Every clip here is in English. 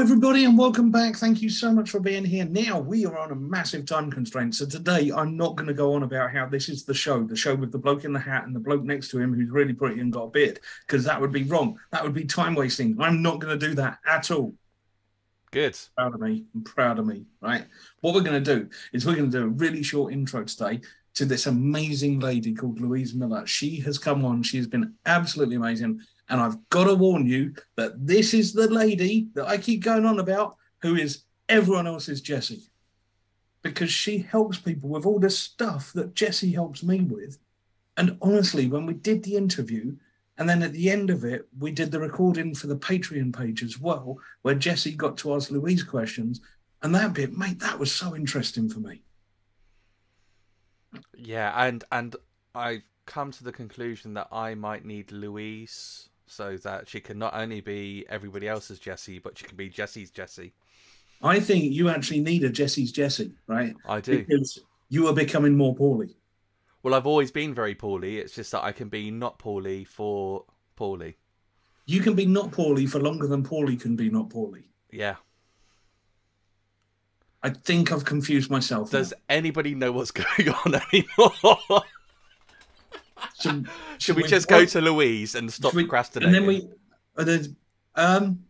everybody, and welcome back. Thank you so much for being here. Now, we are on a massive time constraint. So, today I'm not going to go on about how this is the show, the show with the bloke in the hat and the bloke next to him who's really pretty and got a beard, because that would be wrong. That would be time wasting. I'm not going to do that at all. Good. Proud of me. I'm proud of me, right? What we're going to do is we're going to do a really short intro today to this amazing lady called Louise Miller. She has come on, she has been absolutely amazing. And I've got to warn you that this is the lady that I keep going on about who is everyone else's Jessie. Because she helps people with all the stuff that Jessie helps me with. And honestly, when we did the interview, and then at the end of it, we did the recording for the Patreon page as well, where Jessie got to ask Louise questions. And that bit, mate, that was so interesting for me. Yeah, and and I've come to the conclusion that I might need Louise so that she can not only be everybody else's Jessie, but she can be Jessie's Jessie. I think you actually need a Jessie's Jessie, right? I do. Because you are becoming more poorly. Well, I've always been very poorly. It's just that I can be not poorly for poorly. You can be not poorly for longer than poorly can be not poorly. Yeah. I think I've confused myself. Does now. anybody know what's going on anymore? Should, should we, we, just go to Louise and stop we, procrastinating? And then we, and then, um,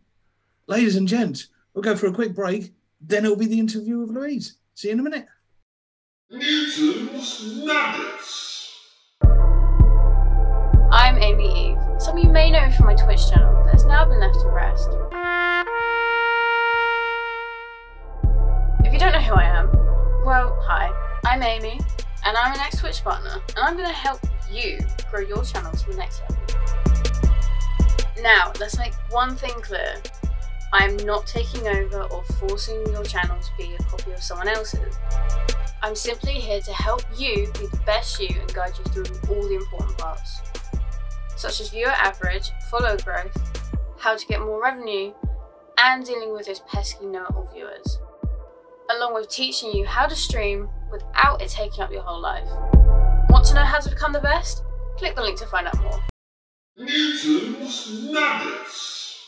ladies and gents, we'll go for a quick break. Then it'll be the interview with Louise. See you in a minute. Newton's Nuggets. I'm Aimee Eve. Some of you may know me from my Twitch channel that has now been left to rest. If you don't know who I am, well, hi, I'm Aimee, and I'm an ex Twitch partner, and I'm going to help you grow your channel to the next level. Now, let's make one thing clear. I am not taking over or forcing your channel to be a copy of someone else's. I'm simply here to help you be the best you and guide you through all the important parts, such as viewer average, follow growth, how to get more revenue, and dealing with those pesky know-it-all viewers, along with teaching you how to stream without it taking up your whole life. Want to know how to become the best? Click the link to find out more. Newton's Nuggets.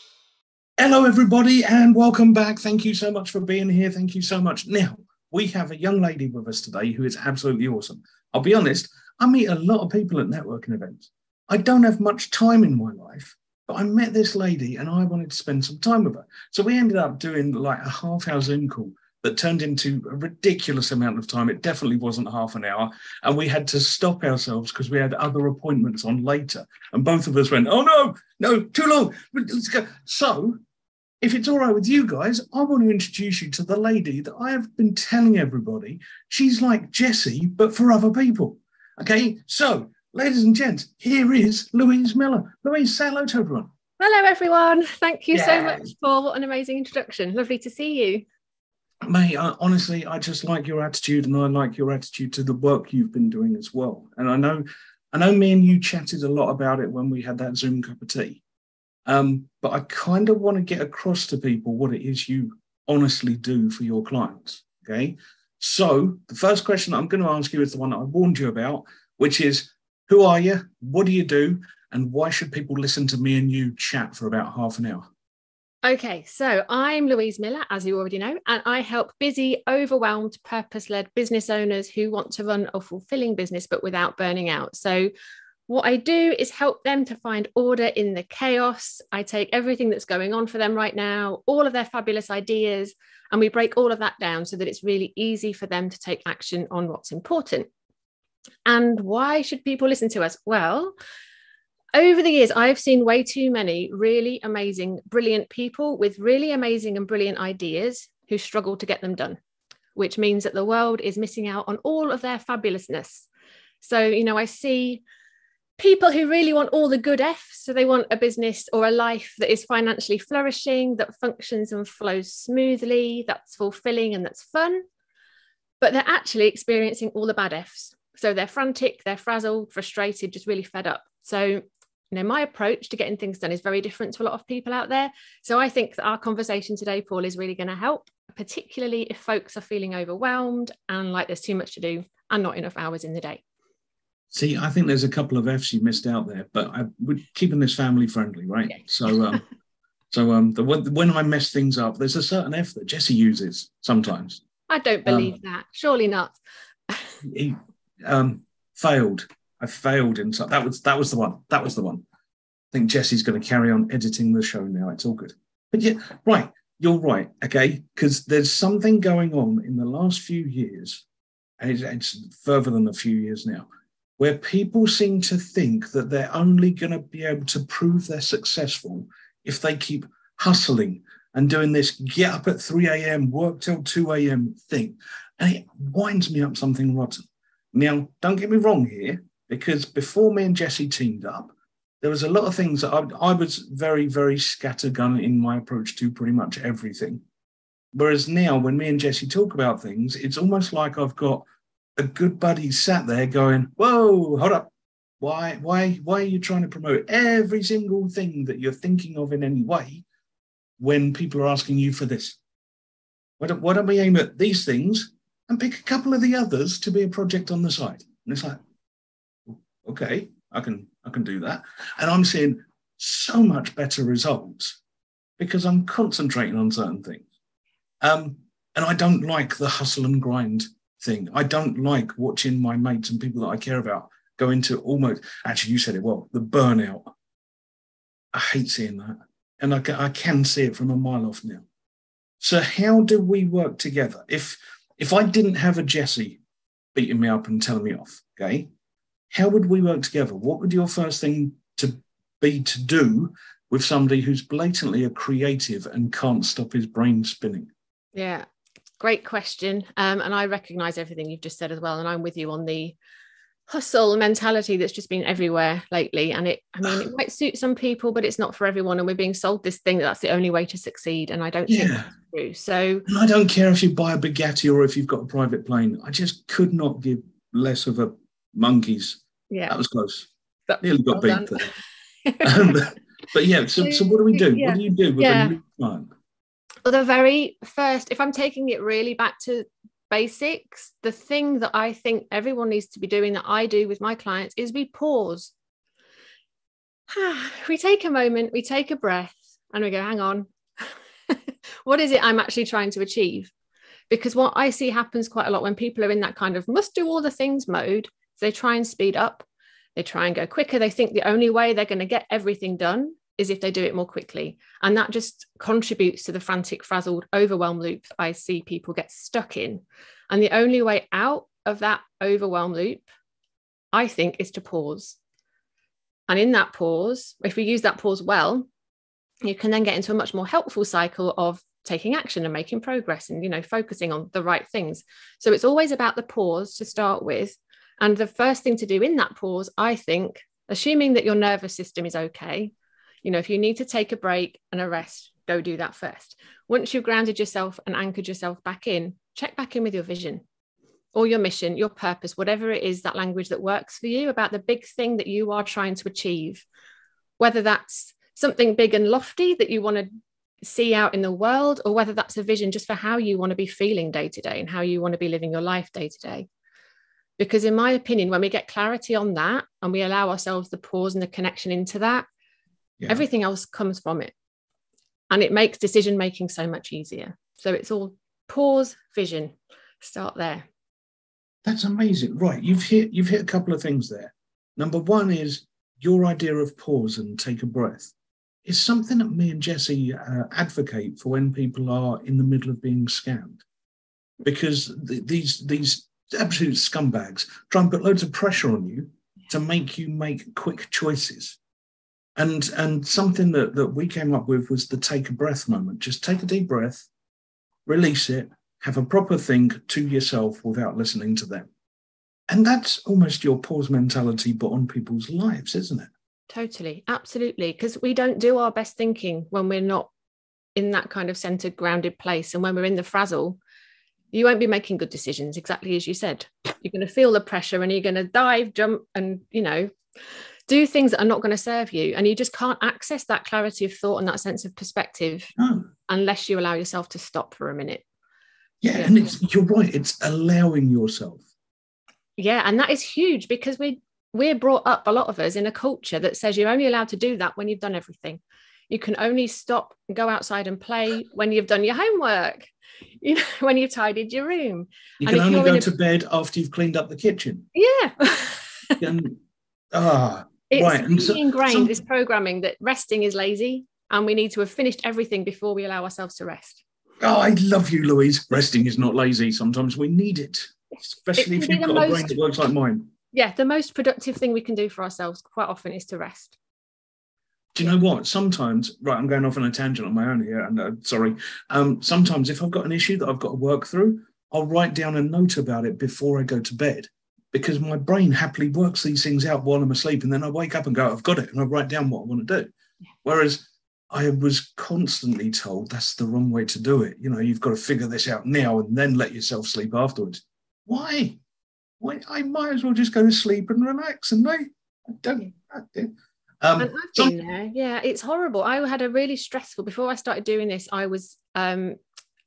Hello, everybody, and welcome back. Thank you so much for being here. Thank you so much. Now, we have a young lady with us today who is absolutely awesome. I'll be honest, I meet a lot of people at networking events. I don't have much time in my life, but I met this lady and I wanted to spend some time with her. So we ended up doing like a half hour Zoom call that turned into a ridiculous amount of time. It definitely wasn't half an hour. And we had to stop ourselves because we had other appointments on later. And both of us went, oh no, no, too long. Let's go. So if it's all right with you guys, I want to introduce you to the lady that I have been telling everybody. She's like Jessie, but for other people. Okay, so ladies and gents, here is Louise Miller. Louise, say hello to everyone. Hello, everyone. Thank you yeah. so much for an amazing introduction. Lovely to see you. Mate, honestly, I just like your attitude, and I like your attitude to the work you've been doing as well. And I know, I know, me and you chatted a lot about it when we had that Zoom cup of tea. Um, but I kind of want to get across to people what it is you honestly do for your clients. Okay. So the first question I'm going to ask you is the one that I warned you about, which is who are you? What do you do? And why should people listen to me and you chat for about half an hour? Okay, so I'm Louise Miller, as you already know, and I help busy, overwhelmed, purpose led business owners who want to run a fulfilling business but without burning out. So what I do is help them to find order in the chaos. I take everything that's going on for them right now, all of their fabulous ideas, and we break all of that down so that it's really easy for them to take action on what's important. And why should people listen to us? Well, over the years, I've seen way too many really amazing, brilliant people with really amazing and brilliant ideas who struggle to get them done, which means that the world is missing out on all of their fabulousness. So, you know, I see people who really want all the good F's. So they want a business or a life that is financially flourishing, that functions and flows smoothly, that's fulfilling and that's fun. But they're actually experiencing all the bad F's. So they're frantic, they're frazzled, frustrated, just really fed up. So, you know, my approach to getting things done is very different to a lot of people out there. So I think that our conversation today, Paul, is really going to help, particularly if folks are feeling overwhelmed and like there's too much to do and not enough hours in the day. See, I think there's a couple of F's you missed out there, but I, we're keeping this family friendly, right? So, um, So um, the when I mess things up, there's a certain F that Jesse uses sometimes. I don't believe um, that. Surely not. he um, failed. I failed in that was that was the one. That was the one. I think Jesse's going to carry on editing the show now. It's all good. But yeah, right. You're right. Okay, because there's something going on in the last few years, and it's, it's further than a few years now, where people seem to think that they're only going to be able to prove they're successful if they keep hustling and doing this get up at 3 a.m., work till 2 a.m. thing. And it winds me up something rotten. Now, don't get me wrong here, because before me and Jesse teamed up, there was a lot of things that I, I was very, very scattergun in my approach to pretty much everything. Whereas now, when me and Jesse talk about things, it's almost like I've got a good buddy sat there going, Whoa, hold up. Why, why, why are you trying to promote every single thing that you're thinking of in any way when people are asking you for this? Why don't, why don't we aim at these things and pick a couple of the others to be a project on the side? And it's like, okay, I can I can do that. And I'm seeing so much better results because I'm concentrating on certain things. Um, and I don't like the hustle and grind thing. I don't like watching my mates and people that I care about go into almost, actually, you said it well, the burnout. I hate seeing that. And I, can, I can see it from a mile off now. So, how do we work together? If if I didn't have a Jesse beating me up and telling me off, okay, how would we work together? What would your first thing to be to do with somebody who's blatantly a creative and can't stop his brain spinning? Yeah, great question. Um, and I recognize everything you've just said as well. And I'm with you on the hustle mentality that's just been everywhere lately. And it, I mean, it might suit some people, but it's not for everyone. And we're being sold this thing that that's the only way to succeed. And I don't yeah. think that's true. So and I don't care if you buy a Bugatti or if you've got a private plane. I just could not give less of a monkey's. Yeah. That was close. That, Nearly got well beat there. um, but yeah, so, so what do we do? Yeah. What do you do with yeah. a new client? Well, the very first, if I'm taking it really back to basics, the thing that I think everyone needs to be doing that I do with my clients is we pause. we take a moment, we take a breath, and we go, hang on, what is it I'm actually trying to achieve? Because what I see happens quite a lot when people are in that kind of must do all the things mode, they try and speed up, they try and go quicker. They think the only way they're going to get everything done is if they do it more quickly. And that just contributes to the frantic, frazzled, overwhelm loop I see people get stuck in. And the only way out of that overwhelm loop, I think, is to pause. And in that pause, if we use that pause well, you can then get into a much more helpful cycle of taking action and making progress and you know focusing on the right things so it's always about the pause to start with and the first thing to do in that pause i think assuming that your nervous system is okay you know, if you need to take a break and a rest, go do that first. Once you've grounded yourself and anchored yourself back in, check back in with your vision or your mission, your purpose, whatever it is, that language that works for you about the big thing that you are trying to achieve. Whether that's something big and lofty that you want to see out in the world, or whether that's a vision just for how you want to be feeling day to day and how you want to be living your life day to day. Because, in my opinion, when we get clarity on that and we allow ourselves the pause and the connection into that, yeah. everything else comes from it. And it makes decision making so much easier. So it's all pause vision start there. That's amazing. Right you've hit you've hit a couple of things there. Number one is your idea of pause and take a breath. Is something that me and jesse uh, advocate for when people are in the middle of being scammed. Because th- these these absolute scumbags try and put loads of pressure on you to make you make quick choices and and something that, that we came up with was the take a breath moment. Just take a deep breath, release it, have a proper think to yourself without listening to them. And that's almost your pause mentality, but on people's lives, isn't it? Totally, absolutely. Because we don't do our best thinking when we're not in that kind of centered, grounded place. And when we're in the frazzle, you won't be making good decisions, exactly as you said. You're going to feel the pressure and you're going to dive, jump, and, you know, do things that are not going to serve you and you just can't access that clarity of thought and that sense of perspective no. unless you allow yourself to stop for a minute yeah, yeah. and it's you're right it's allowing yourself yeah and that is huge because we we're brought up a lot of us in a culture that says you're only allowed to do that when you've done everything You can only stop and go outside and play when you've done your homework, you know, when you've tidied your room. You And can only go a- to bed after you've cleaned up the kitchen. Yeah. And ah, it's Right, really so- ingrained some- this programming that resting is lazy and we need to have finished everything before we allow ourselves to rest. oh, I love you, Louise. Resting is not lazy. Sometimes we need it, especially It if you've got a brain that works like mine. Yeah, the most productive thing we can do for ourselves quite often is to rest. Do you know what? Sometimes, right, I'm going off on a tangent on my own here, and uh, sorry. Um, sometimes, if I've got an issue that I've got to work through, I'll write down a note about it before I go to bed because my brain happily works these things out while I'm asleep. And then I wake up and go, I've got it, and I write down what I want to do. Whereas I was constantly told that's the wrong way to do it. You know, you've got to figure this out now and then let yourself sleep afterwards. Why? Why? I might as well just go to sleep and relax. And I, I don't. I. Um, and I've been there. Yeah, it's horrible. I had a really stressful before I started doing this. I was um,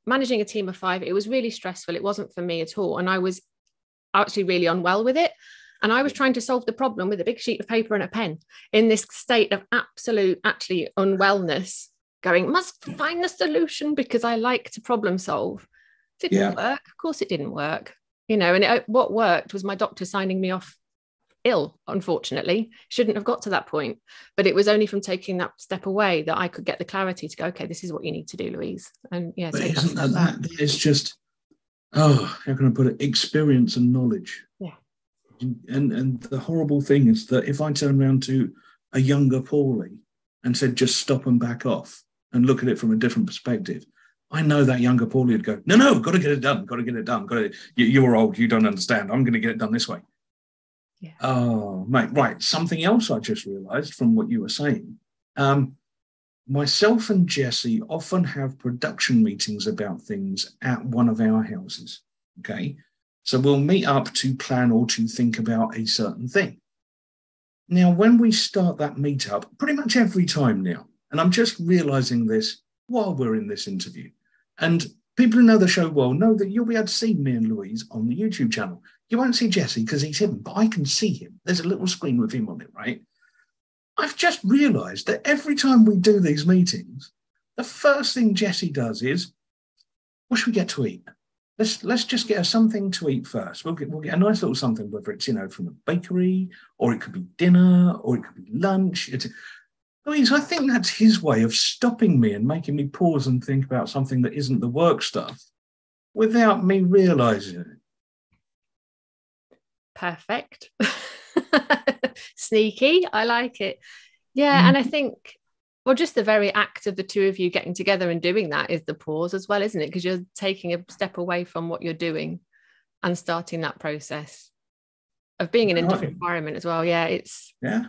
managing a team of five. It was really stressful. It wasn't for me at all, and I was actually really unwell with it. And I was trying to solve the problem with a big sheet of paper and a pen in this state of absolute, actually unwellness. Going, must find the solution because I like to problem solve. Didn't Yeah. work. Of course, it didn't work. You know, and it, what worked was my doctor signing me off ill unfortunately. Shouldn't have got to that point. But it was only from taking that step away that i could get the clarity to go okay this is what you need to do louise. And yeah But that isn't step that, that. it's just oh how can I put it? Experience and knowledge. Yeah. and and the horrible thing is that if I turn around to a younger Paulie and said just stop and back off and look at it from a different perspective I know that younger Paulie would go no no got to get it done got to get it done got to you, you're old you don't understand. I'm going to get it done this way Yeah. oh mate right something else I just realized from what you were saying um myself and Jesse often have production meetings about things at one of our houses. Okay. So we'll meet up to plan or to think about a certain thing. Now, when we start that meetup, pretty much every time now, and I'm just realizing this while we're in this interview, and people who know the show well know that you'll be able to see me and Louise on the YouTube channel. You won't see Jesse because he's hidden, but I can see him. There's a little screen with him on it, right? I've just realized that every time we do these meetings, the first thing Jesse does is, what should we get to eat? Let's let's just get us something to eat first. We'll get we'll get a nice little something, whether it's you know from a bakery or it could be dinner or it could be lunch. It's, Louise, I think that's his way of stopping me and making me pause and think about something that isn't the work stuff without me realizing it. perfect. Sneaky. I like it. Yeah Mm. and i think well just the very act of the two of you getting together and doing that is the pause as well isn't it? Because you're taking a step away from what you're doing and starting that process of being in a different environment as well. Yeah it's Yeah.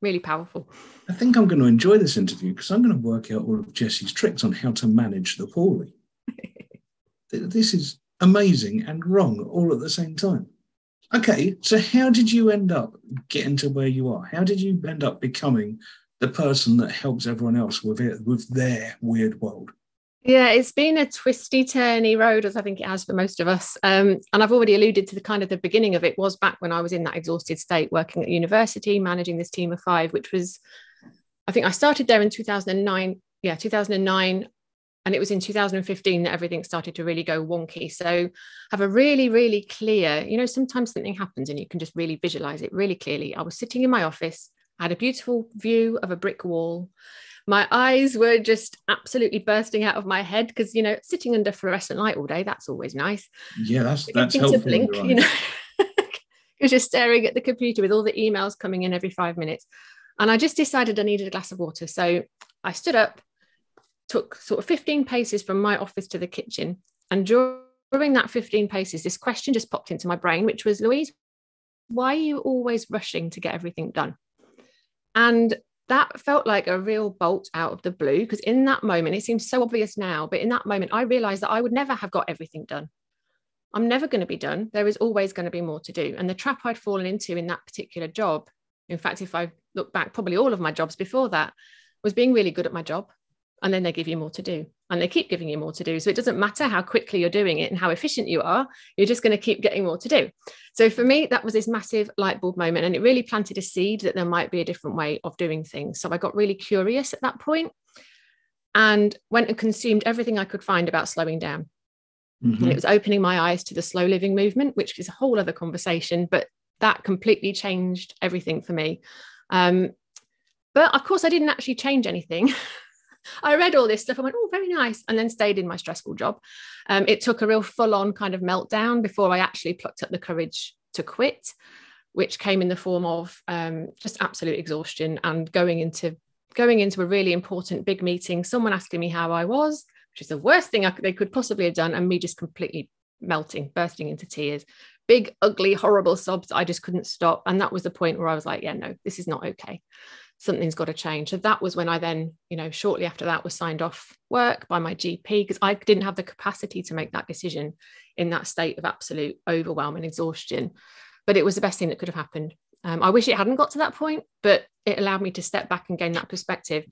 Really powerful I think I'm going to enjoy this interview because I'm going to work out all of Jesse's tricks on how to manage the poorly. This is amazing and wrong all at the same time. Okay, so how did you end up getting to where you are? How did you end up becoming the person that helps everyone else with it with their weird world? Yeah, it's been a twisty, turny road, as I think it has for most of us. Um, and I've already alluded to the kind of the beginning of it was back when I was in that exhausted state, working at university, managing this team of five, which was, I think I started there in 2009. Yeah, 2009. And it was in 2015 that everything started to really go wonky. So have a really, really clear, you know, sometimes something happens and you can just really visualize it really clearly. I was sitting in my office, I had a beautiful view of a brick wall my eyes were just absolutely bursting out of my head because you know sitting under fluorescent light all day that's always nice. Yeah, that's that's need to helpful. blink you know you're staring at the computer with all the emails coming in every five minutes. And i just decided i needed a glass of water so i stood up took sort of 15 paces from my office to the kitchen and during that 15 paces this question just popped into my brain which was louise why are you always rushing to get everything done? And that felt like a real bolt out of the blue because in that moment, it seems so obvious now, but in that moment, I realized that I would never have got everything done. I'm never going to be done. There is always going to be more to do. And the trap I'd fallen into in that particular job, in fact, if I look back, probably all of my jobs before that, was being really good at my job, and then they give you more to do and they keep giving you more to do. So it doesn't matter how quickly you're doing it and how efficient you are you're just going to keep getting more to do. So for me that was this massive light bulb moment and it really planted a seed that there might be a different way of doing things. So i got really curious at that point and went and consumed everything i could find about slowing down. Mhm. and it was opening my eyes to the slow living movement which is a whole other conversation but that completely changed everything for me. Um, but of course i didn't actually change anything I read all this stuff. I went, oh, very nice. And then stayed in my stressful job. Um, it took a real full on kind of meltdown before I actually plucked up the courage to quit, which came in the form of um, just absolute exhaustion and going into going into a really important big meeting, someone asking me how I was, which is the worst thing could, they could possibly have done, and me just completely melting, bursting into tears, big, ugly, horrible sobs. I just couldn't stop. And that was the point where I was like, yeah, no, this is not okay something's got to change. So that was when I then, you know, shortly after that was signed off work by my GP because I didn't have the capacity to make that decision in that state of absolute overwhelm and exhaustion. But it was the best thing that could have happened. Um, I wish it hadn't got to that point, but it allowed me to step back and gain that perspective.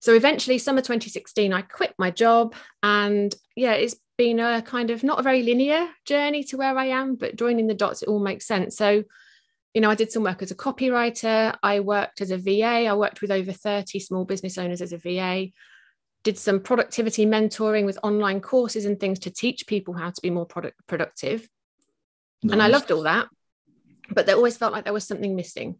So eventually, summer 2016, I quit my job. And yeah, it's been a kind of not a very linear journey to where I am, but joining the dots, it all makes sense. So you know, I did some work as a copywriter. I worked as a VA. I worked with over 30 small business owners as a VA. Did some productivity mentoring with online courses and things to teach people how to be more product productive. And I loved all that. But there always felt like there was something missing.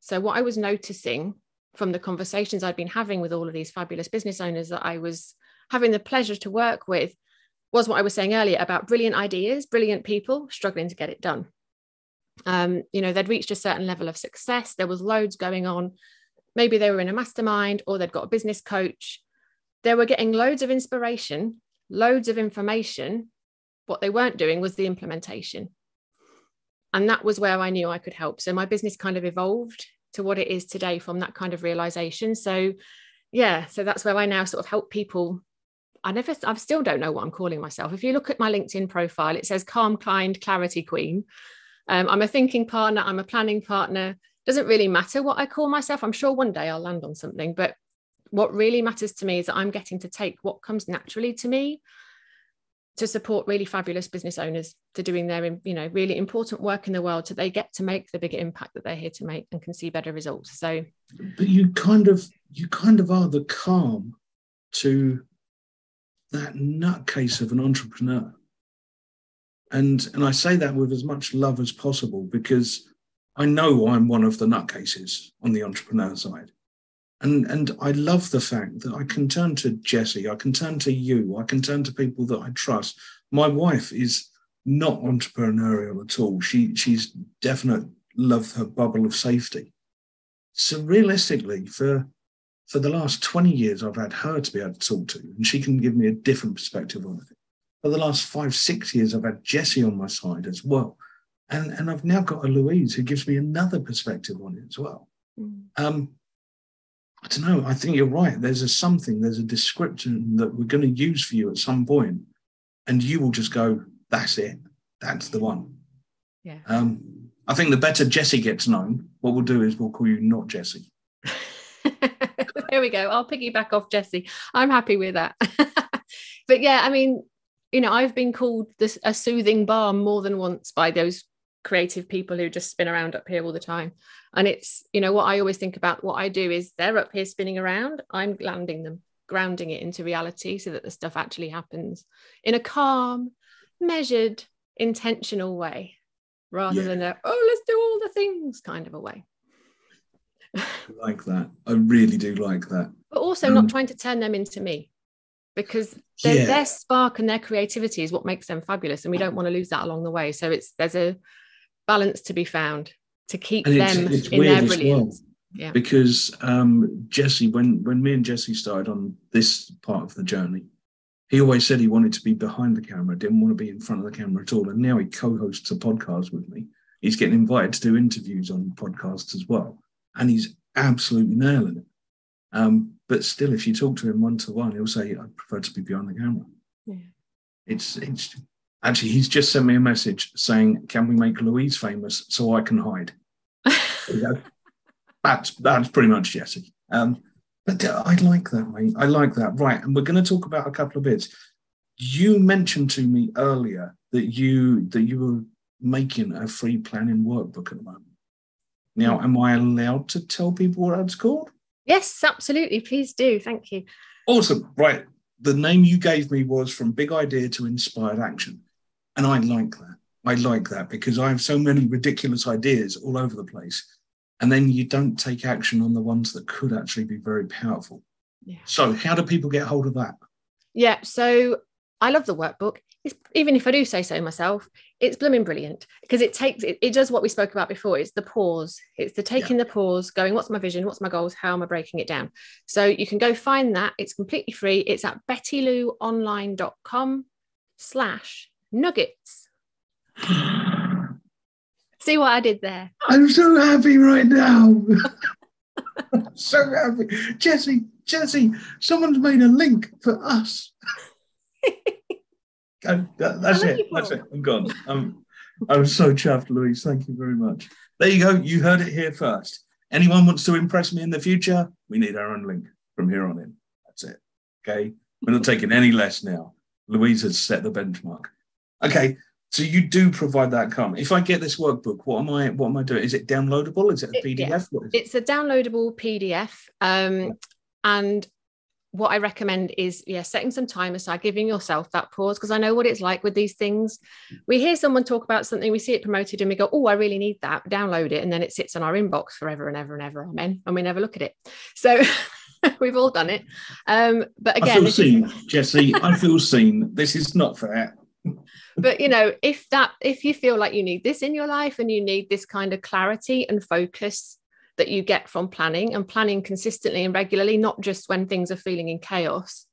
So what I was noticing from the conversations I'd been having with all of these fabulous business owners that I was having the pleasure to work with was what I was saying earlier about brilliant ideas, brilliant people struggling to get it done um, you know they'd reached a certain level of success. There was loads going on. Maybe they were in a mastermind or they'd got a business coach. They were getting loads of inspiration loads of information. What they weren't doing was the implementation. And that was where i knew i could help. So my business kind of evolved to what it is today from that kind of realization. So yeah so that's where i now sort of help people. I never, I still don't know what I'm calling myself. If you look at my LinkedIn profile, it says calm, kind, clarity queen. Um, I'm a thinking partner, I'm a planning partner. Doesn't really matter what I call myself. I'm sure one day I'll land on something, but what really matters to me is that I'm getting to take what comes naturally to me to support really fabulous business owners to doing their you know really important work in the world so they get to make the bigger impact that they're here to make and can see better results so but you kind of you kind of are the calm to that nutcase of an entrepreneur and and i say that with as much love as possible because i know i'm one of the nutcases on the entrepreneur side. And and i love the fact that i can turn to jesse i can turn to you i can turn to people that i trust. My wife is not entrepreneurial at all. She she's definite love her bubble of safety. So realistically for for the last 20 years i've had her to be able to talk to and she can give me a different perspective on it for the last five six years i've had jesse on my side as well. And and i've now got a louise who gives me another perspective on it as well. Um i don't know. I think you're right. There's a something there's a description that we're going to use for you at some point and you will just go that's it. That's the one. Yeah. Um i think the better jesse gets known what we'll do is we'll call you not jesse. There we go. I'll piggyback off Jesse. I'm happy with that. but yeah, I mean, you know, I've been called this a soothing balm more than once by those creative people who just spin around up here all the time. And it's, you know, what I always think about what I do is they're up here spinning around, I'm landing them, grounding it into reality so that the stuff actually happens in a calm, measured, intentional way rather Yeah. than a, oh, let's do all the things kind of a way. I like that. I really do like that. but also Um, not trying to turn them into me because their, Yeah. their spark and their creativity is what makes them fabulous and we don't want to lose that along the way so it's there's a balance to be found to keep And them it's in weird their as well. brilliance yeah Because um, Jesse, when when me and Jesse started on this part of the journey, he always said he wanted to be behind the camera, didn't want to be in front of the camera at all. And now he co-hosts a podcast with me. He's getting invited to do interviews on podcasts as well, and he's absolutely nailing it. Um, but still, if you talk to him one to one, he'll say, "I prefer to be behind the camera." Yeah. It's it's actually he's just sent me a message saying, "Can we make Louise famous so I can hide?" There you go. that's that's pretty much Jesse. Um, But uh, I like that, mate. I like that. Right. And we're going to talk about a couple of bits. You mentioned to me earlier that you that you were making a free planning workbook at the moment. Now, am I allowed to tell people what it's called? Yes, absolutely. Please do. Thank you. Awesome. Right. The name you gave me was From Big Idea to Inspired Action. And I like that. I like that because I have so many ridiculous ideas all over the place. And then you don't take action on the ones that could actually be very powerful. Yeah. So, how do people get hold of that? Yeah. So I love the workbook. It's, even if I do say so myself, it's blooming brilliant because it takes it, it does what we spoke about before. It's the pause. It's the taking the pause, going, what's my vision? What's my goals? How am I breaking it down? So you can go find that. It's completely free. It's at bettylouonline.com slash nuggets. See what I did there? I'm so happy right now. so happy. Jesse, Jesse, someone's made a link for us. That- that's it. people. That's it. I'm gone. I'm, I'm so chuffed, Louise. Thank you very much. There you go. You heard it here first. Anyone wants to impress me in the future? We need our own link from here on in. That's it. Okay. We're not taking any less now. Louise has set the benchmark. Okay. So you do provide that come. If I get this workbook, what am I what am I doing? Is it downloadable? Is it a It- PDF? yeah. It? It's a downloadable PDF. Um, and what I recommend is, yeah, setting some time aside, giving yourself that pause, because I know what it's like with these things. We hear someone talk about something, we see it promoted, and we go, "Oh, I really need that." Download it, and then it sits in our inbox forever and ever and ever, amen. And we never look at it. So we've all done it. Um, but I again, feel this is- seen, Jesse. I feel seen. This is not fair. but you know if that if you feel like you need this in your life and you need this kind of clarity and focus that you get from planning and planning consistently and regularly not just when things are feeling in chaos.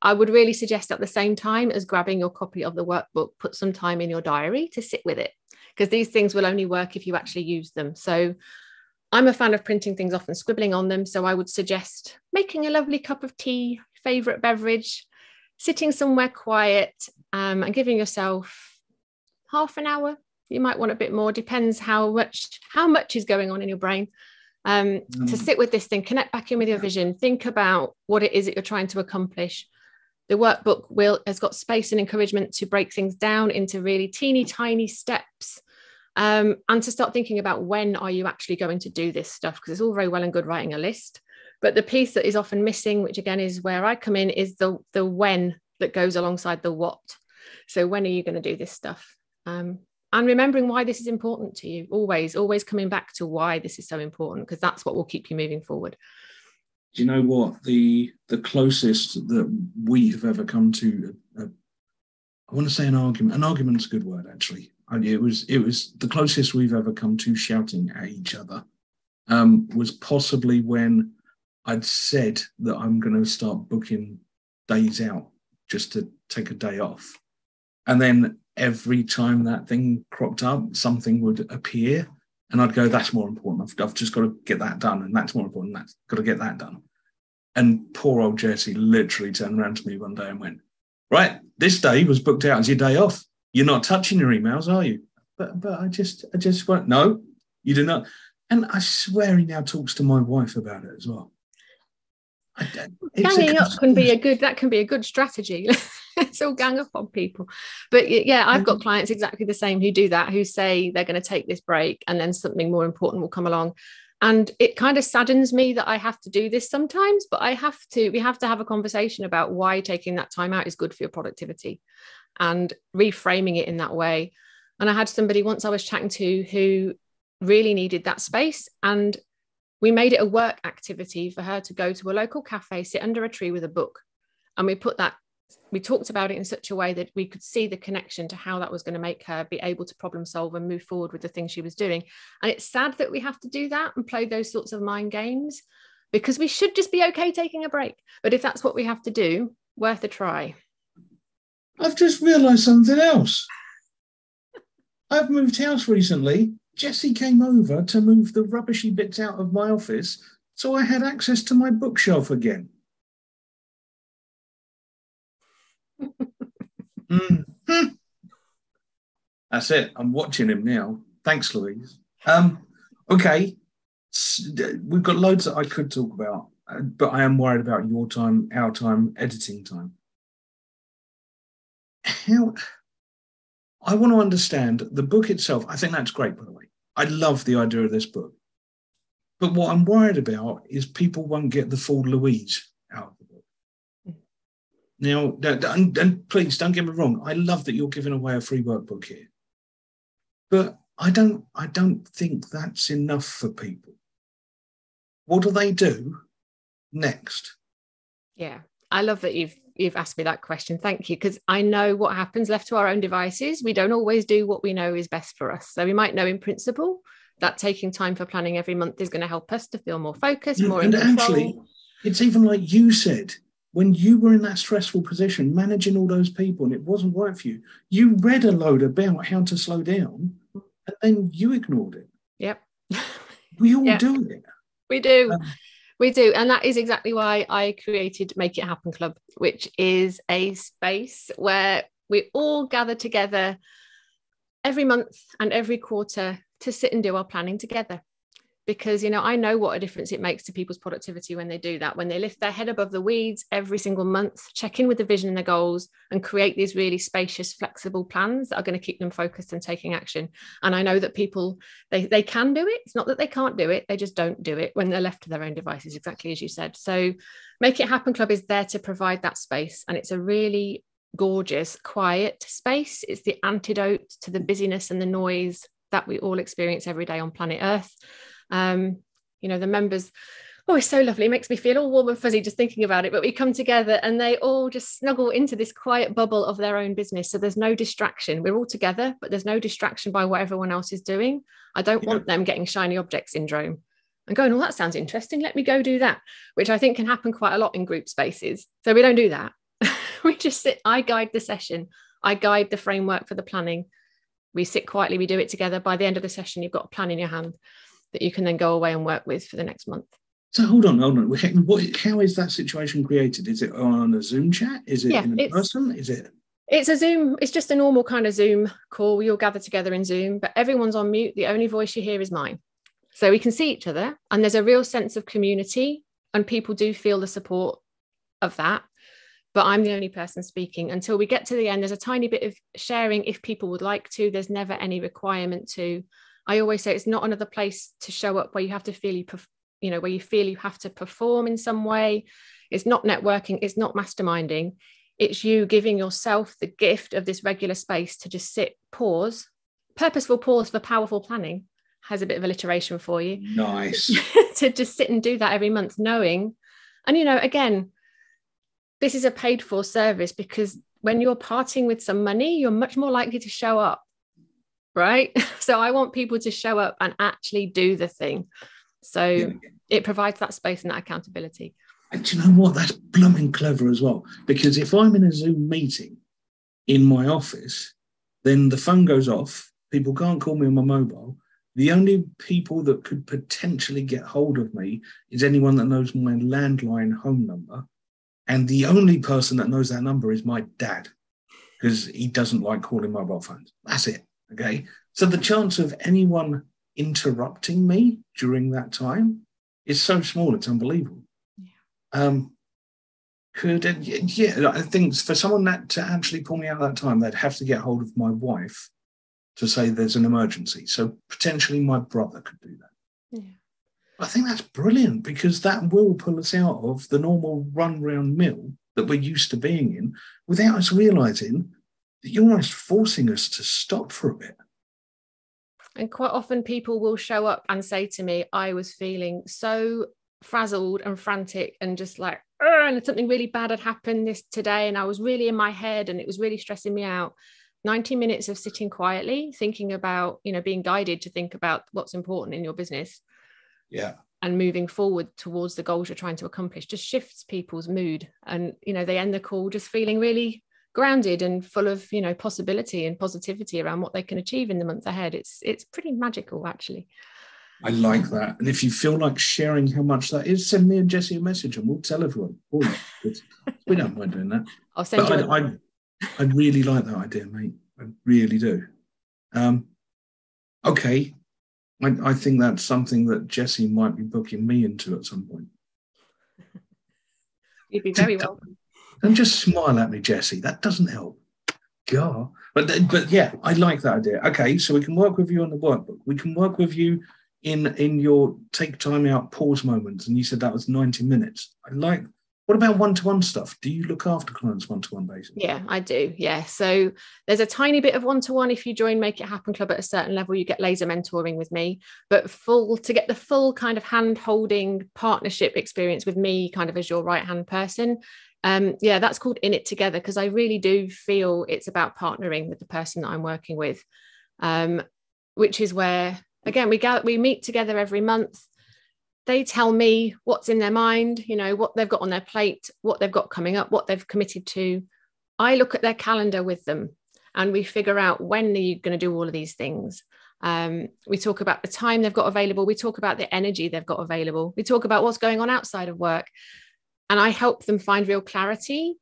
I would really suggest at the same time as grabbing your copy of the workbook put some time in your diary to sit with it because these things will only work if you actually use them. So i'm a fan of printing things off and scribbling on them so i would suggest making a lovely cup of tea favorite beverage sitting somewhere quiet um, and giving yourself half an hour. You might want a bit more depends how much how much is going on in your brain um, to Mm. sit with this thing connect back in with your vision think about what it is that you're trying to accomplish. The workbook will has got space and encouragement to break things down into really teeny tiny steps um, and to start thinking about when are you actually going to do this stuff because it's all very well and good writing a list. But the piece that is often missing which again is where i come in is the the when that goes alongside the what. So when are you going to do this stuff? Um, and remembering why this is important to you always always coming back to why this is so important because that's what will keep you moving forward Do you know what the the closest that we have ever come to? A, a, I want to say an argument. An argument's a good word, actually. It was it was the closest we've ever come to shouting at each other. Um, was possibly when I'd said that I'm going to start booking days out just to take a day off, and then every time that thing cropped up, something would appear, and I'd go, "That's more important. I've, I've just got to get that done, and that's more important. That's got to get that done." And poor old Jesse literally turned around to me one day and went, "Right, this day was booked out as your day off. You're not touching your emails, are you?" But but I just I just went, "No, you do not." And I swear he now talks to my wife about it as well. I it's a ganging up can be a good that can be a good strategy let's all gang up on people. But yeah i've got mm-hmm. clients exactly the same who do that who say they're going to take this break and then something more important will come along. And it kind of saddens me that i have to do this sometimes but i have to we have to have a conversation about why taking that time out is good for your productivity and reframing it in that way. And i had somebody once i was chatting to who really needed that space and we made it a work activity for her to go to a local cafe, sit under a tree with a book. And we put that, we talked about it in such a way that we could see the connection to how that was going to make her be able to problem solve and move forward with the things she was doing. And it's sad that we have to do that and play those sorts of mind games because we should just be okay taking a break. But if that's what we have to do, worth a try. I've just realised something else. I've moved house recently. Jesse came over to move the rubbishy bits out of my office, so I had access to my bookshelf again. Mhm. That's it. I'm watching him now. Thanks, Louise. Um, okay, we've got loads that I could talk about. uh, but I am worried about your time, our time, editing time. How I want to understand the book itself. I think that's great, by the way. I love the idea of this book. But what I'm worried about is people won't get the full Louise out of the book. Now, and, and please don't get me wrong. I love that you're giving away a free workbook here, but I don't. I don't think that's enough for people. What do they do next? Yeah, I love that you've you've asked me that question. Thank you, because I know what happens left to our own devices. We don't always do what we know is best for us. So we might know in principle that taking time for planning every month is going to help us to feel more focused, more and in control. actually, it's even like you said when you were in that stressful position, managing all those people, and it wasn't right for you. You read a load about how to slow down, and then you ignored it. Yep. We all yep. do it. We do. Um, we do. And that is exactly why I created Make It Happen Club, which is a space where we all gather together every month and every quarter to sit and do our planning together because you know i know what a difference it makes to people's productivity when they do that. When they lift their head above the weeds every single month check in with the vision and the goals and create these really spacious flexible plans that are going to keep them focused and taking action. And i know that people they, they can do it. It's not that they can't do it they just don't do it when they're left to their own devices exactly as you said. So make it happen club is there to provide that space and it's a really gorgeous quiet space. It's the antidote to the busyness and the noise that we all experience every day on planet earth um, you know, the members, oh, it's so lovely. It makes me feel all warm and fuzzy just thinking about it. But we come together and they all just snuggle into this quiet bubble of their own business. So there's no distraction. We're all together, but there's no distraction by what everyone else is doing. I don't yeah. want them getting shiny object syndrome and going, oh, that sounds interesting. Let me go do that, which I think can happen quite a lot in group spaces. So we don't do that. we just sit, I guide the session, I guide the framework for the planning. We sit quietly, we do it together. By the end of the session, you've got a plan in your hand that you can then go away and work with for the next month. So hold on, hold on. What, how is that situation created? Is it on a Zoom chat? Is it yeah, in person? Is it? It's a Zoom. It's just a normal kind of Zoom call. We all gather together in Zoom, but everyone's on mute. The only voice you hear is mine. So we can see each other, and there's a real sense of community, and people do feel the support of that. But I'm the only person speaking until we get to the end. There's a tiny bit of sharing if people would like to. There's never any requirement to. I always say it's not another place to show up where you have to feel you, you know, where you feel you have to perform in some way. It's not networking, it's not masterminding. It's you giving yourself the gift of this regular space to just sit, pause, purposeful pause for powerful planning has a bit of alliteration for you. Nice. to just sit and do that every month, knowing, and you know, again, this is a paid for service because when you're parting with some money, you're much more likely to show up right? So I want people to show up and actually do the thing. So yeah. it provides that space and that accountability. And do you know what? That's blooming clever as well. Because if I'm in a Zoom meeting in my office, then the phone goes off. People can't call me on my mobile. The only people that could potentially get hold of me is anyone that knows my landline home number. And the only person that knows that number is my dad, because he doesn't like calling mobile phones. That's it. Okay. So the chance of anyone interrupting me during that time is so small, it's unbelievable. Yeah. Um, could, uh, yeah, I think for someone that to actually pull me out that time, they'd have to get hold of my wife to say there's an emergency. So potentially my brother could do that. Yeah. I think that's brilliant because that will pull us out of the normal run round mill that we're used to being in without us realizing you're almost forcing us to stop for a bit. And quite often people will show up and say to me, I was feeling so frazzled and frantic and just like, and something really bad had happened this today. And I was really in my head and it was really stressing me out. 90 minutes of sitting quietly, thinking about, you know, being guided to think about what's important in your business. Yeah. And moving forward towards the goals you're trying to accomplish just shifts people's mood. And, you know, they end the call just feeling really grounded and full of you know possibility and positivity around what they can achieve in the month ahead it's it's pretty magical actually I like that. And if you feel like sharing how much that is, send me and Jesse a message and we'll tell everyone. Oh, we don't mind doing that. I'll send but you. I, I, I, really like that idea, mate. I really do. Um, okay. I, I think that's something that Jesse might be booking me into at some point. You'd be very welcome. And just smile at me, Jesse. That doesn't help. God. But but yeah, I like that idea. Okay, so we can work with you on the workbook. We can work with you in in your take time out pause moments. And you said that was 90 minutes. I like what about one-to-one stuff? Do you look after clients one-to-one basis? Yeah, I do. Yeah. So there's a tiny bit of one-to-one. If you join Make It Happen Club at a certain level, you get laser mentoring with me. But full to get the full kind of hand-holding partnership experience with me, kind of as your right-hand person. Um, yeah, that's called In It Together because I really do feel it's about partnering with the person that I'm working with. Um, which is where again we go we meet together every month they tell me what's in their mind, you know, what they've got on their plate, what they've got coming up, what they've committed to. I look at their calendar with them and we figure out when are you going to do all of these things. Um, we talk about the time they've got available. We talk about the energy they've got available. We talk about what's going on outside of work. And I help them find real clarity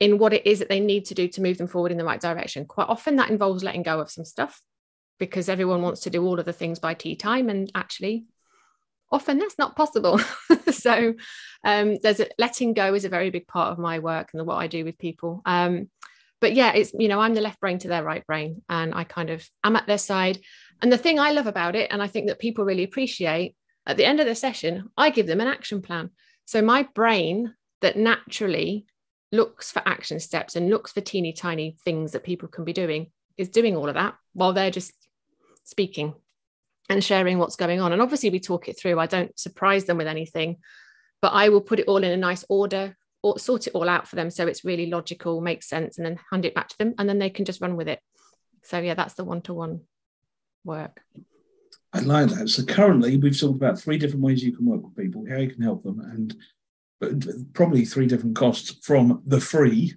in what it is that they need to do to move them forward in the right direction. Quite often that involves letting go of some stuff because everyone wants to do all of the things by tea time. And actually, often that's not possible. so um, there's a, letting go is a very big part of my work and the, what I do with people. Um, but yeah, it's you know I'm the left brain to their right brain, and I kind of I'm at their side. And the thing I love about it, and I think that people really appreciate, at the end of the session, I give them an action plan. So my brain that naturally looks for action steps and looks for teeny tiny things that people can be doing is doing all of that while they're just speaking and sharing what's going on. And obviously, we talk it through. I don't surprise them with anything, but I will put it all in a nice order or sort it all out for them so it's really logical, makes sense, and then hand it back to them, and then they can just run with it. So yeah, that's the one-to-one work. I like that. So currently, we've talked about three different ways you can work with people, how you can help them, and probably three different costs from the free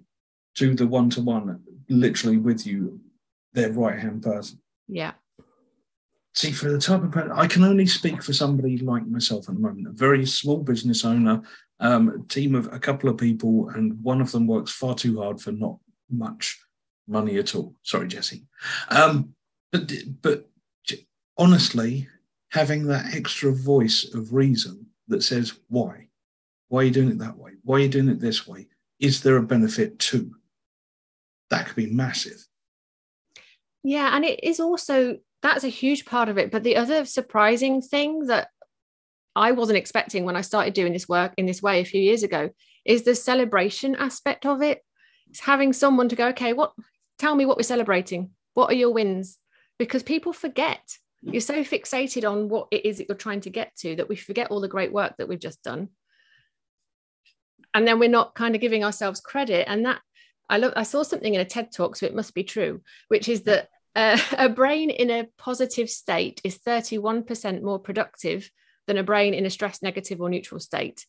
to the one-to-one, literally with you, their right-hand person. Yeah see for the type of person i can only speak for somebody like myself at the moment a very small business owner um, team of a couple of people and one of them works far too hard for not much money at all sorry jesse um, but but honestly having that extra voice of reason that says why why are you doing it that way why are you doing it this way is there a benefit to that could be massive yeah and it is also that's a huge part of it. But the other surprising thing that I wasn't expecting when I started doing this work in this way a few years ago is the celebration aspect of it. It's having someone to go, okay, what tell me what we're celebrating. What are your wins? Because people forget. You're so fixated on what it is that you're trying to get to that we forget all the great work that we've just done. And then we're not kind of giving ourselves credit. And that I love I saw something in a TED talk, so it must be true, which is that uh, a brain in a positive state is 31% more productive than a brain in a stress negative or neutral state.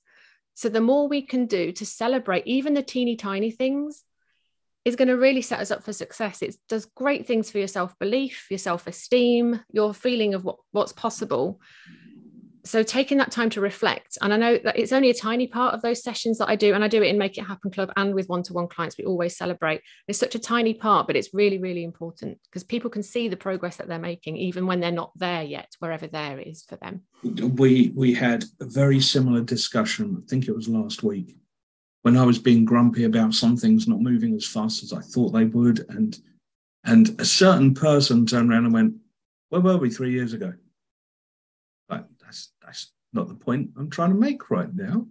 So the more we can do to celebrate even the teeny tiny things is going to really set us up for success. It does great things for your self belief, your self esteem, your feeling of what, what's possible. So taking that time to reflect and i know that it's only a tiny part of those sessions that i do and i do it in make it happen club and with one-to-one clients we always celebrate. It's such a tiny part but it's really really important because people can see the progress that they're making even when they're not there yet wherever there is for them. We we had a very similar discussion i think it was last week when i was being grumpy about some things not moving as fast as i thought they would and and a certain person turned around and went where were we three years ago Like, that's that's not the point I'm trying to make right now.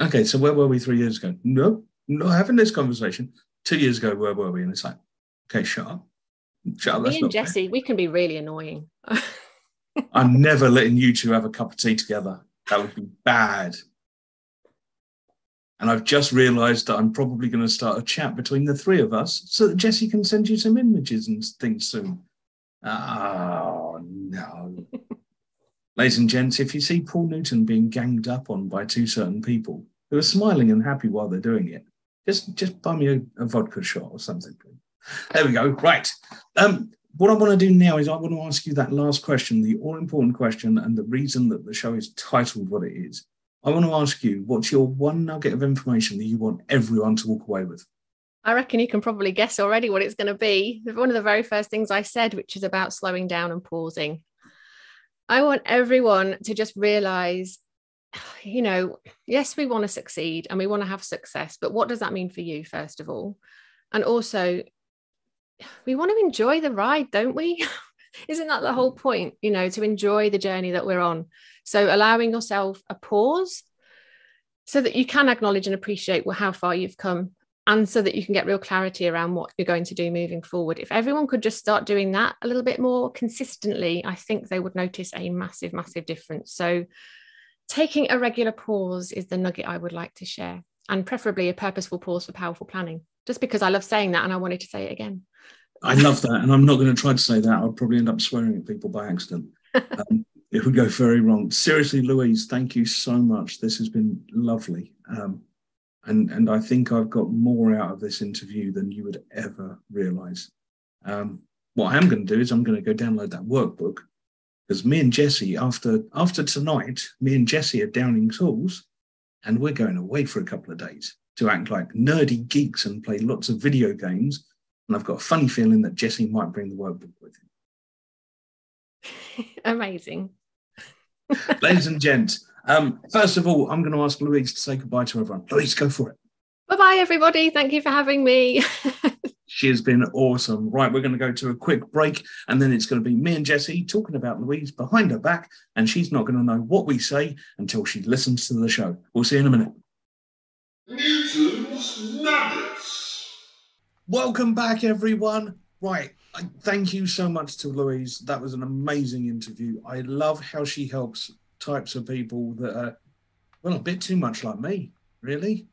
Okay, so where were we three years ago? No, not having this conversation. Two years ago, where were we? And it's like, okay, shut up. Shut up. Me and Jesse, fair. we can be really annoying. I'm never letting you two have a cup of tea together. That would be bad. And I've just realized that I'm probably going to start a chat between the three of us so that Jesse can send you some images and things soon. Oh, no. Ladies and gents, if you see Paul Newton being ganged up on by two certain people who are smiling and happy while they're doing it, just just buy me a, a vodka shot or something. There we go. Right. Um, what I want to do now is I want to ask you that last question, the all important question, and the reason that the show is titled what it is. I want to ask you, what's your one nugget of information that you want everyone to walk away with? I reckon you can probably guess already what it's going to be. One of the very first things I said, which is about slowing down and pausing. I want everyone to just realize you know, yes, we want to succeed and we want to have success, but what does that mean for you, first of all? And also, we want to enjoy the ride, don't we? Isn't that the whole point, you know, to enjoy the journey that we're on? So, allowing yourself a pause so that you can acknowledge and appreciate well, how far you've come and so that you can get real clarity around what you're going to do moving forward. If everyone could just start doing that a little bit more consistently, I think they would notice a massive, massive difference. So, taking a regular pause is the nugget I would like to share, and preferably a purposeful pause for powerful planning, just because I love saying that and I wanted to say it again. I love that. And I'm not going to try to say that. I'll probably end up swearing at people by accident. Um, it would go very wrong. Seriously, Louise, thank you so much. This has been lovely. Um, and, and I think I've got more out of this interview than you would ever realize. Um, what I am going to do is I'm going to go download that workbook because me and Jesse, after after tonight, me and Jesse are downing tools and we're going away for a couple of days to act like nerdy geeks and play lots of video games. And I've got a funny feeling that Jesse might bring the workbook with him. Amazing. Ladies and gents, um, first of all, I'm going to ask Louise to say goodbye to everyone. Louise, go for it. Bye bye, everybody. Thank you for having me. she has been awesome. Right, we're going to go to a quick break, and then it's going to be me and Jesse talking about Louise behind her back, and she's not going to know what we say until she listens to the show. We'll see you in a minute. Newton's Nuggets. Welcome back, everyone. Right, thank you so much to Louise. That was an amazing interview. I love how she helps types of people that are, well, a bit too much like me, really.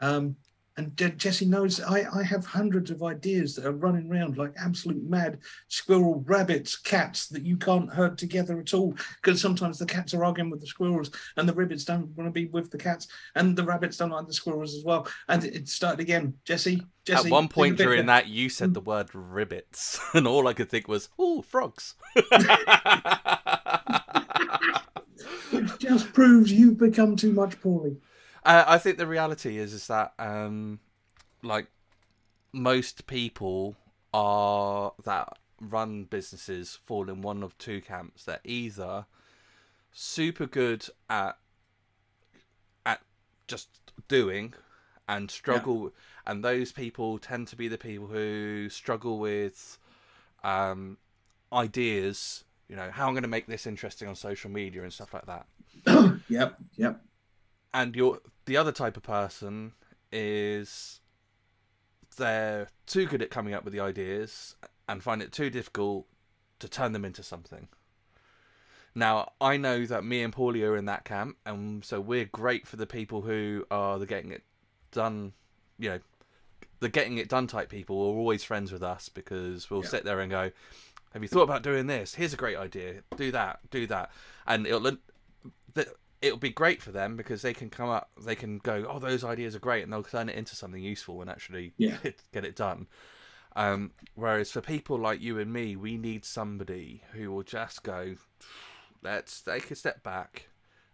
Um, and Jesse knows I, I have hundreds of ideas that are running around like absolute mad squirrel, rabbits, cats that you can't herd together at all. Because sometimes the cats are arguing with the squirrels, and the rabbits don't want to be with the cats, and the rabbits don't like the squirrels as well. And it started again. Jesse, Jesse. At one point during that, you said the hmm? word ribbits, and all I could think was, "Oh, frogs." Which just proves you've become too much Paulie. Uh, I think the reality is is that um, like most people are that run businesses fall in one of two camps. They're either super good at at just doing and struggle yeah. and those people tend to be the people who struggle with um, ideas you know how i'm going to make this interesting on social media and stuff like that yep yep and you're the other type of person is they're too good at coming up with the ideas and find it too difficult to turn them into something. Now, I know that me and Paulie are in that camp, and so we're great for the people who are the getting it done, you know, the getting it done type people are always friends with us because we'll yeah. sit there and go, Have you thought about doing this? Here's a great idea. Do that, do that. And it'll, it'll be great for them because they can come up, they can go, oh, those ideas are great, and they'll turn it into something useful and actually yeah. get it done. Um, whereas for people like you and me, we need somebody who will just go, let's take a step back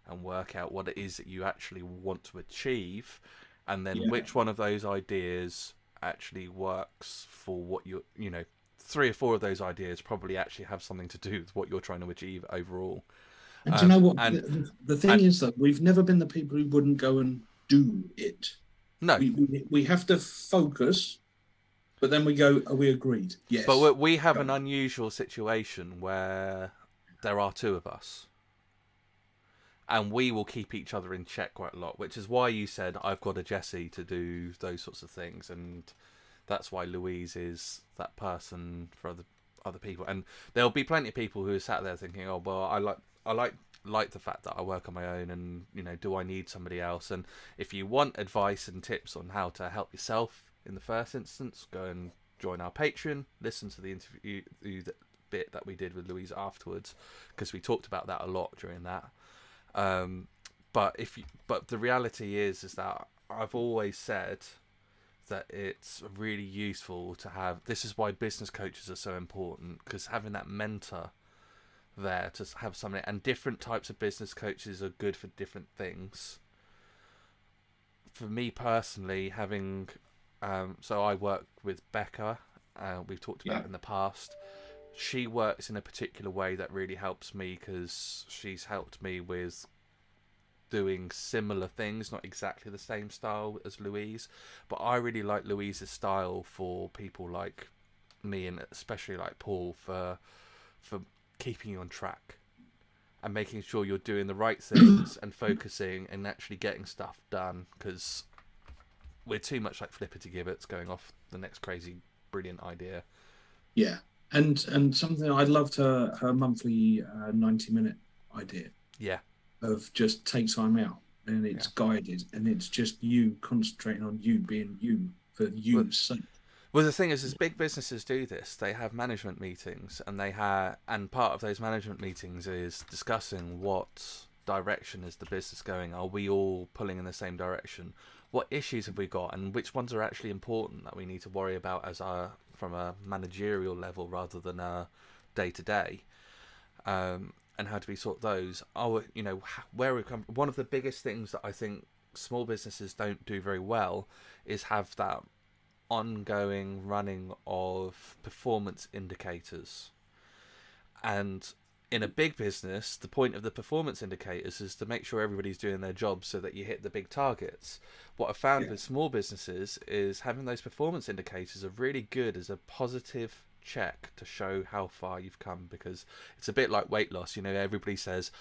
and work out what it is that you actually want to achieve, and then yeah. which one of those ideas actually works for what you you know three or four of those ideas probably actually have something to do with what you're trying to achieve overall and um, do you know what? And, the, the, thing and, is that we've never been the people who wouldn't go and do it. No. We, we, we have to focus, but then we go, are we agreed? Yes. But we have an unusual situation where there are two of us. And we will keep each other in check quite a lot, which is why you said I've got a Jesse to do those sorts of things, and that's why Louise is that person for other other people. And there'll be plenty of people who are sat there thinking, "Oh, well, I like I like like the fact that I work on my own and you know do I need somebody else? And if you want advice and tips on how to help yourself in the first instance go and join our Patreon listen to the interview the bit that we did with Louise afterwards because we talked about that a lot during that. Um, but if you, but the reality is is that I've always said that it's really useful to have this is why business coaches are so important because having that mentor there to have something, and different types of business coaches are good for different things. For me personally, having um, so I work with Becca. Uh, we've talked about yeah. in the past. She works in a particular way that really helps me because she's helped me with doing similar things, not exactly the same style as Louise, but I really like Louise's style for people like me and especially like Paul for for keeping you on track and making sure you're doing the right things and focusing and actually getting stuff done because we're too much like Flippity Gibbets going off the next crazy brilliant idea. Yeah, and and something I loved her her monthly uh, ninety minute idea Yeah, of just take time out and it's guided and it's just you concentrating on you being you for you's sake. Well, the thing is, as big businesses do this, they have management meetings, and they have, and part of those management meetings is discussing what direction is the business going. Are we all pulling in the same direction? What issues have we got, and which ones are actually important that we need to worry about as a from a managerial level rather than a day to day, and how do we sort those? Are you know where we come? One of the biggest things that I think small businesses don't do very well is have that ongoing running of performance indicators. And in a big business, the point of the performance indicators is to make sure everybody's doing their job so that you hit the big targets. What I've found Yeah. with small businesses is having those performance indicators are really good as a positive check to show how far you've come because it's a bit like weight loss. You know, everybody says,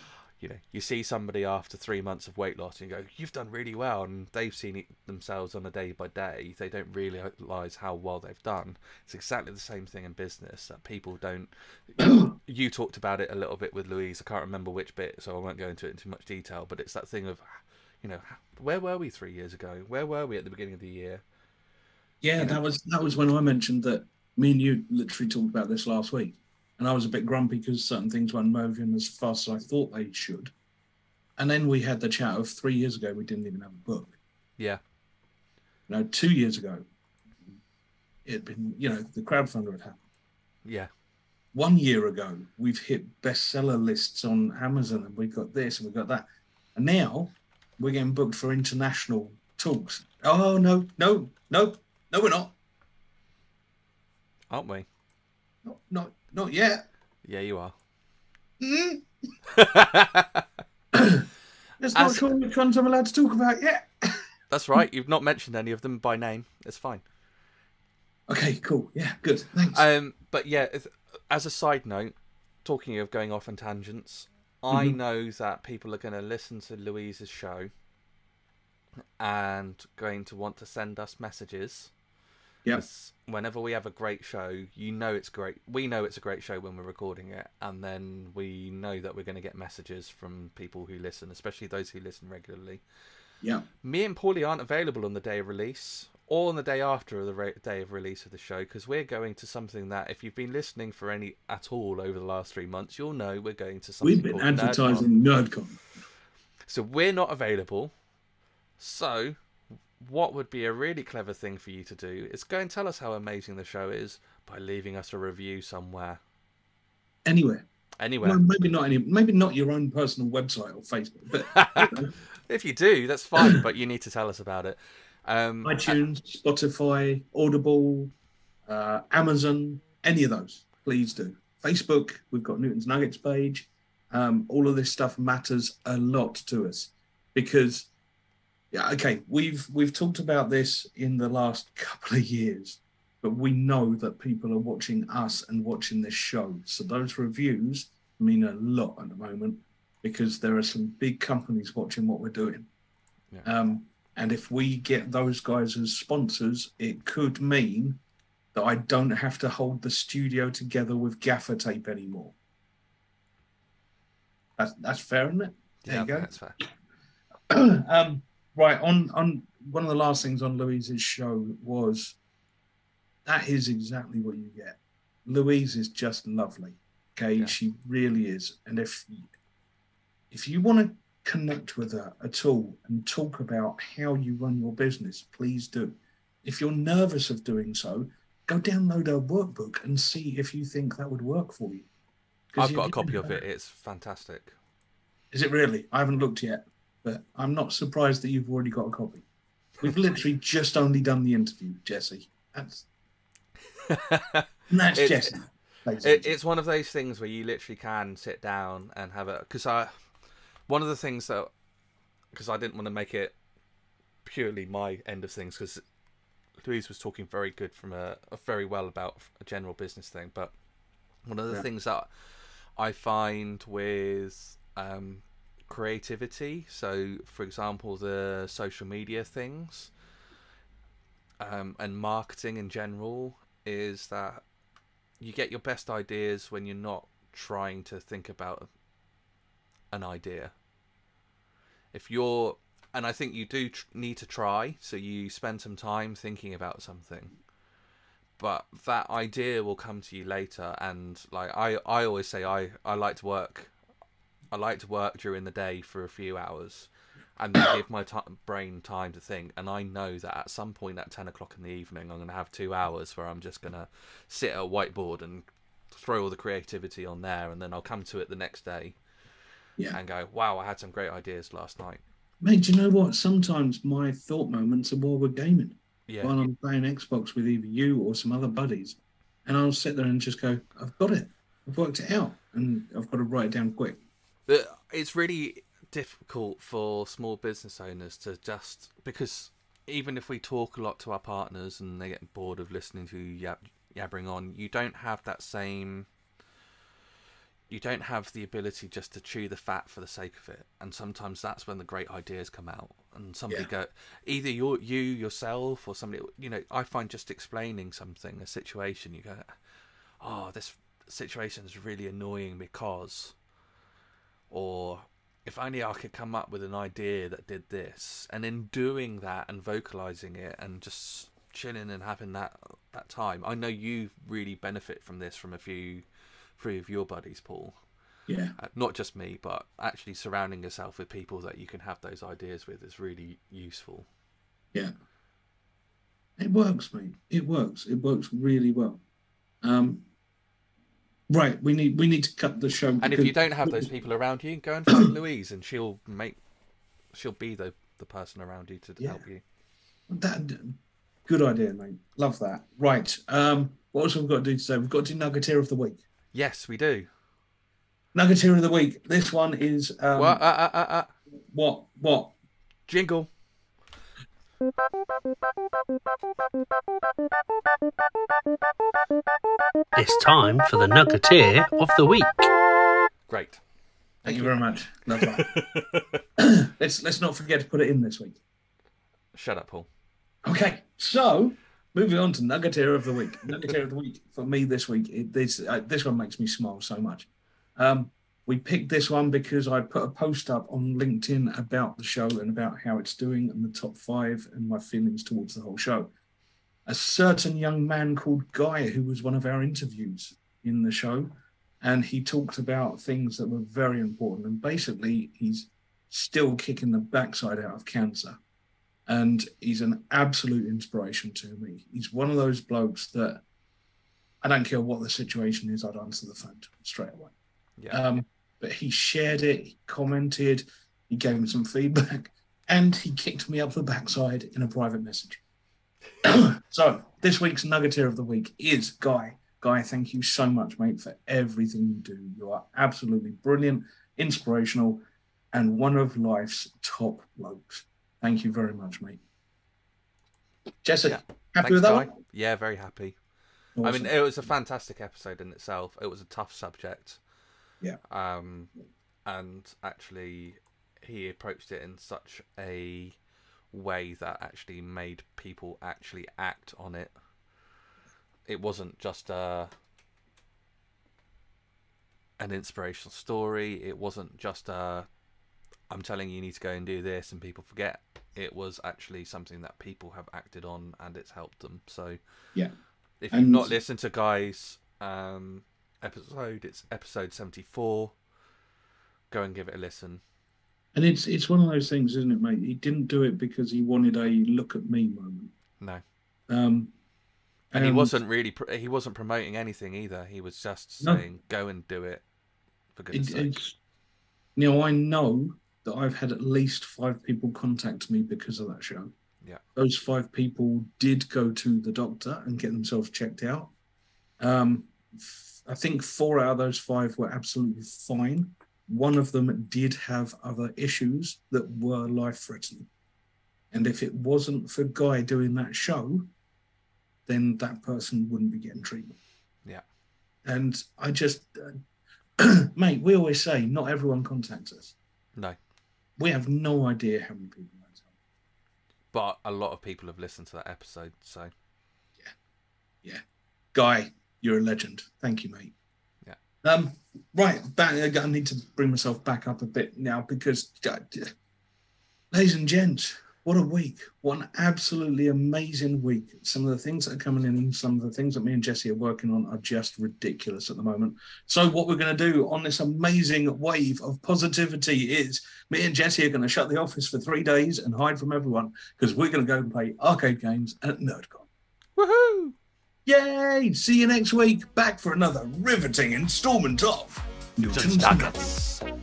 you know, you see somebody after three months of weight loss and you go, you've done really well. And they've seen it themselves on a day by day. They don't realize how well they've done. It's exactly the same thing in business that people don't. you talked about it a little bit with Louise. I can't remember which bit, so I won't go into it in too much detail. But it's that thing of, you know, where were we three years ago? Where were we at the beginning of the year? Yeah, that was that was when I mentioned that me and you literally talked about this last week, and I was a bit grumpy because certain things weren't moving as fast as I thought they should. And then we had the chat of three years ago we didn't even have a book. Yeah, You know, two years ago, it had been you know the crowdfunder had happened. yeah, One year ago, we've hit bestseller lists on Amazon, and we've got this and we've got that, and now we're getting booked for international talks. Oh no, no, no, no, we're not. aren't we? Not, not, not yet. Yeah, you are. Mm. Just not As- sure which ones I'm allowed to talk about yet. That's right. You've not mentioned any of them by name. It's fine. Okay, cool. Yeah, good. Thanks. Um, but yeah, as a side note, talking of going off on tangents, I Mhm. know that people are going to listen to Louise's show and going to want to send us messages. Yep. 'Cause Whenever we have a great show, you know it's great. We know it's a great show when we're recording it, and then we know that we're going to get messages from people who listen, especially those who listen regularly. yeah. Me and Paulie aren't available on the day of release or on the day after the re- day of release of the show because we're going to something that, if you've been listening for any at all over the last three months, you'll know we're going to something We've been called NerdCon. advertising NerdCon. So we're not available. So, what would be a really clever thing for you to do is go and tell us how amazing the show is by leaving us a review somewhere. Anywhere. Anywhere. Well, maybe not any. Maybe not your own personal website or Facebook, but if you do, that's fine, but you need to tell us about it. Um, iTunes, Spotify, Audible, uh, Amazon, any of those, please do. Facebook, we've got Newton's Nuggets page. Um, all of this stuff matters a lot to us because, yeah, okay, we've we've talked about this in the last couple of years, but we know that people are watching us and watching this show. So those reviews mean a lot at the moment because there are some big companies watching what we're doing. Yeah. Um, and if we get those guys as sponsors, it could mean that I don't have to hold the studio together with gaffer tape anymore. That's that's fair, isn't it? There yeah, you go. That's fair. um, right on on one of the last things on Louise's show was that is exactly what you get. Louise is just lovely. Okay, Yeah. she really is. And if if you want to connect with her at all and talk about how you run your business, please do. If you're nervous of doing so, go download her workbook and see if you think that would work for you. I've got a copy of it. It's fantastic. is it really? I haven't looked yet, but I'm not surprised that you've already got a copy. We've literally just only done the interview, Jesse. That's that's It's- Jesse. It, it's one of those things where you literally can sit down and have a because I one of the things that because I didn't want to make it purely my end of things because Louise was talking very good from a, a, very well about a general business thing, but one of the Yeah. things that I find with um, creativity, so for example, the social media things um, and marketing in general, is that you get your best ideas when you're not trying to think about an idea. If you're, and I think you do tr- need to try, so you spend some time thinking about something. But that idea will come to you later, and like I, I always say, I, I like to work, I like to work during the day for a few hours, and then give my ti brain time to think. And I know that at some point at ten o'clock in the evening, I'm going to have two hours where I'm just going to sit at a whiteboard and throw all the creativity on there, and then I'll come to it the next day Yeah. and go, "Wow, I had some great ideas last night." Mate, do you know what? Sometimes my thought moments are while we're gaming, Yeah, while I'm playing Xbox with either you or some other buddies. And I'll sit there and just go, I've got it. I've worked it out. And I've got to write it down quick. But it's really difficult for small business owners to just because even if we talk a lot to our partners and they get bored of listening to yab- yabbering on, you don't have that same. You don't have the ability just to chew the fat for the sake of it, and sometimes that's when the great ideas come out. And somebody Yeah. go, either you you yourself or somebody. You know, I find just explaining something, a situation, you go, oh, this situation is really annoying because or if only I could come up with an idea that did this, and in doing that and vocalizing it and just chilling and having that that time, I know you really benefit from this from a few, three of your buddies, Paul. Yeah. Uh, not just me, but actually surrounding yourself with people that you can have those ideas with is really useful. Yeah. It works, mate. It works. It works really well. Um, right. We need we need to cut the show. And if you don't have those people around you, go and find Louise, and she'll make, she'll be the the person around you to Yeah. help you. That good idea, mate. Love that. Right. Um, what else have we got to do today? We've got to do Nuggeteer of the Week. Yes, we do. Nuggeteer of the Week. This one is um, well, uh, uh, uh, uh, what what jingle. It's time for the Nuggeteer of the Week. Great. Thank you very much. Love that. let's let's not forget to put it in this week. Shut up, Paul. Okay, so moving on to Nuggeteer of the Week. Nuggeteer of the Week for me this week. It, this uh, this one makes me smile so much. Um, we picked this one because I put a post up on LinkedIn about the show and about how it's doing and the top five and my feelings towards the whole show. A certain young man called Guy, who was one of our interviews in the show, and he talked about things that were very important. And basically, he's still kicking the backside out of cancer and he's an absolute inspiration to me. He's one of those blokes that I don't care what the situation is, I'd answer the phone straight away. Yeah. Um, but he shared it, he commented, he gave me some feedback, and he kicked me up the backside in a private message. so this week's Nuggeteer of the Week is Guy. Guy, thank you so much, mate, for everything you do. You are absolutely brilliant, inspirational, and one of life's top blokes. Thank you very much, mate. Jesse, Yeah. happy Thanks, with that Guy. one? Yeah, very happy. I mean, it was a fantastic episode in itself. It was a tough subject. Yeah. Um, and actually, he approached it in such a way that actually made people actually act on it. It wasn't just a an inspirational story. It wasn't just a I'm telling you, you need to go and do this, and people forget. It was actually something that people have acted on, and it's helped them. So, Yeah. if you've not listened to Guy's um, episode, it's episode seventy four. Go and give it a listen. and it's it's one of those things, isn't it, mate? He didn't do it because he wanted a look at me moment. No, Um, and he wasn't really pr- he wasn't promoting anything either. He was just No. saying, "Go and do it." For goodness' It, sake. you know I know that I've had at least five people contact me because of that show. Yeah. those five people did go to the doctor and get themselves checked out. Um, I think four out of those five were absolutely fine. one of them did have other issues that were life threatening. And if it wasn't for Guy doing that show, then that person wouldn't be getting treatment. Yeah. And I just, uh, mate, we always say not everyone contacts us. No, We have no idea how many people but a lot of people have listened to that episode, so yeah yeah Guy, you're a legend. Thank you, mate. Yeah. Um. Right. Back. I need to bring myself back up a bit now because, uh, ladies and gents, what a week! What an absolutely amazing week. Some of the things that are coming in, and some of the things that me and Jesse are working on are just ridiculous at the moment. So, what we're going to do on this amazing wave of positivity is me and Jesse are going to shut the office for three days and hide from everyone because we're going to go and play arcade games at NerdCon. woohoo! Yay! See you next week. Back for another riveting installment of Newton's Nuggets. Nuggets.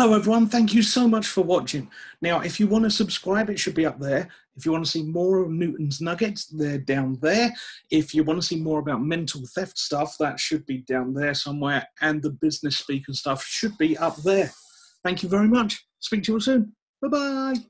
Hello, everyone. Thank you so much for watching. Now, if you want to subscribe, it should be up there. If you want to see more of Newton's Nuggets, they're down there. If you want to see more about mental theft stuff, that should be down there somewhere. And the business speaker stuff should be up there. Thank you very much. Speak to you all soon. Bye bye.